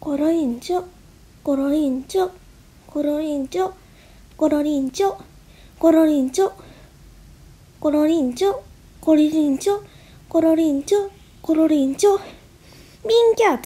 コロリンチョコロリンチョコロリンチョコロリンチョコロリンチョコロリンチョコロリンチョコロリンチョコロリンチョ。ビンキャッ